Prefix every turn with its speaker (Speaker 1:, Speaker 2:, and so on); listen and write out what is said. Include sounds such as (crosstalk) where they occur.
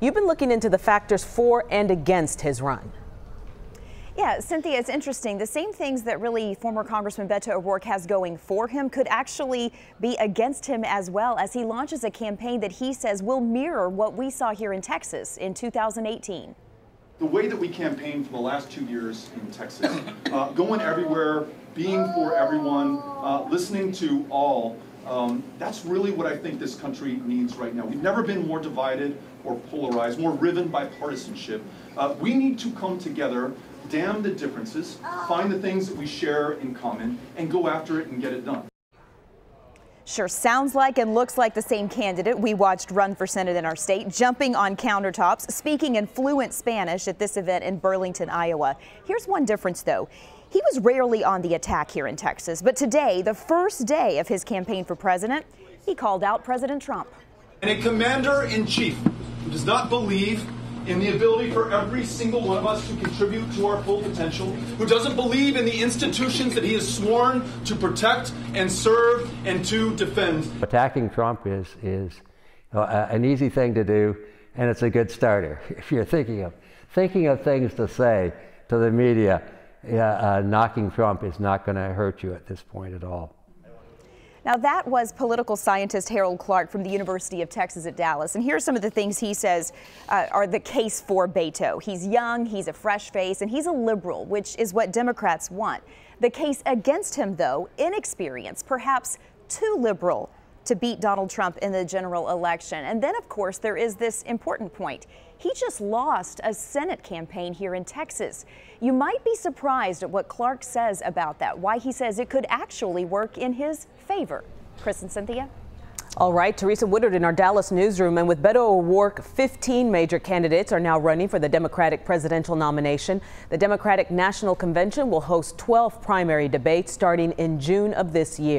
Speaker 1: You've been looking into the factors for and against his run.
Speaker 2: Yeah, Cynthia, it's interesting. The same things that really former Congressman Beto O'Rourke has going for him could actually be against him as well as he launches a campaign that he says will mirror what we saw here in Texas in 2018.
Speaker 3: The way that we campaigned for the last two years in Texas, uh, going everywhere, being for everyone, uh, listening to all, um, that's really what I think this country needs right now. We've never been more divided or polarized, more riven by partisanship. Uh, we need to come together, damn the differences, find the things that we share in common, and go after it and get it done.
Speaker 2: Sure sounds like and looks like the same candidate we watched run for Senate in our state, jumping on countertops, speaking in fluent Spanish at this event in Burlington, Iowa. Here's one difference, though. He was rarely on the attack here in Texas, but today, the first day of his campaign for president, he called out President Trump.
Speaker 3: And a commander in chief who does not believe in the ability for every single one of us to contribute to our full potential, who doesn't believe in the institutions that he has sworn to protect and serve and to defend.
Speaker 4: Attacking Trump is, is an easy thing to do, and it's a good starter. (laughs) If you're thinking of, thinking of things to say to the media, uh, knocking Trump is not going to hurt you at this point at all.
Speaker 2: Now, that was political scientist Harold Clarke from the University of Texas at Dallas. And here's some of the things he says uh, are the case for Beto. He's young, he's a fresh face, and he's a liberal, which is what Democrats want. The case against him, though, inexperience, perhaps too liberal to beat Donald Trump in the general election. And then, of course, there is this important point. He just lost a Senate campaign here in Texas. You might be surprised at what Clarke says about that, why he says it could actually work in his favor. Chris and Cynthia?
Speaker 1: All right, Teresa Woodard in our Dallas newsroom. And with Beto O'Rourke, 15 major candidates are now running for the Democratic presidential nomination. The Democratic National Convention will host 12 primary debates starting in June of this year.